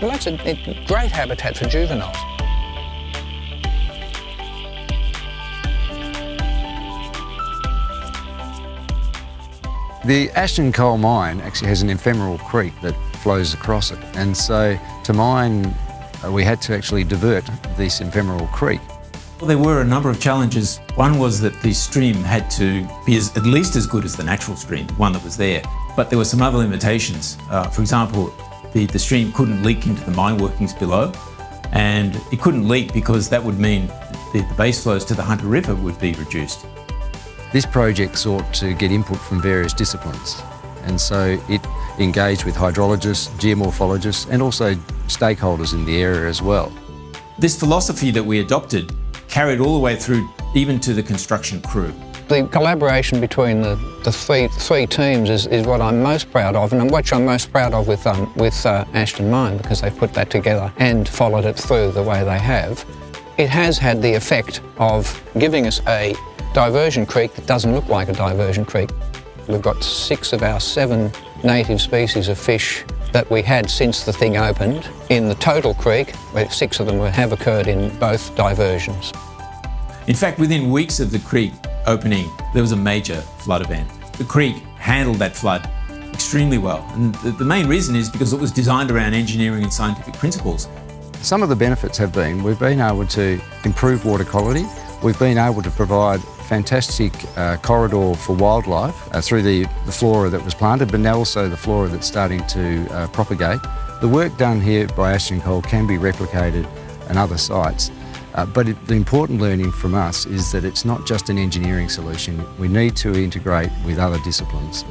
Well, that's a, a great habitat for juveniles. The Ashton Coal Mine actually has an ephemeral creek that flows across it. And so to mine, uh, we had to actually divert this ephemeral creek. Well, there were a number of challenges. One was that the stream had to be as, at least as good as the natural stream, one that was there. But there were some other limitations. Uh, for example, the, the stream couldn't leak into the mine workings below, and it couldn't leak because that would mean the, the base flows to the Hunter River would be reduced. This project sought to get input from various disciplines and so it engaged with hydrologists, geomorphologists and also stakeholders in the area as well. This philosophy that we adopted carried all the way through even to the construction crew. The collaboration between the, the three, three teams is, is what I'm most proud of and which I'm most proud of with, um, with uh, Ashton Mine because they've put that together and followed it through the way they have. It has had the effect of giving us a diversion creek that doesn't look like a diversion creek. We've got six of our seven native species of fish that we had since the thing opened in the total creek, where six of them have occurred in both diversions. In fact, within weeks of the creek opening, there was a major flood event. The creek handled that flood extremely well. And the, the main reason is because it was designed around engineering and scientific principles. Some of the benefits have been we've been able to improve water quality, we've been able to provide fantastic uh, corridor for wildlife uh, through the, the, flora that was planted, but now also the flora that's starting to uh, propagate. The work done here by Ashton Coal can be replicated in other sites, uh, but it, the important learning from us is that it's not just an engineering solution. We need to integrate with other disciplines.